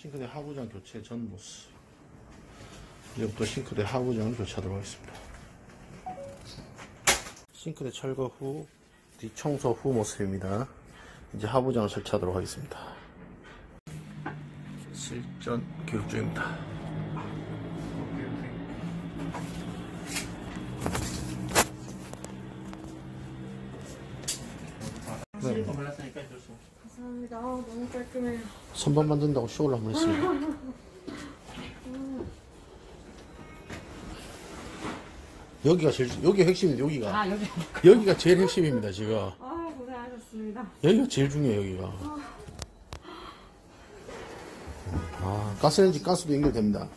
싱크대 하부장 교체 전 모습. 이제부터 싱크대 하부장을 교체하도록 하겠습니다. 싱크대 철거 후 뒤청소 후 모습입니다. 이제 하부장을 설치하도록 하겠습니다. 실전 교육 중입니다. 네. 감사합니다. 아, 너무 깔끔해요. 선반 만든다고 쇼를 한번 했습니다. 여기가 제일 여기 핵심입니다. 여기가 아, 여기. 여기가 제일 핵심입니다. 지금 아, 고생하셨습니다. 여기가 제일 중요해요. 여기가 아 가스레인지 가스도 연결됩니다.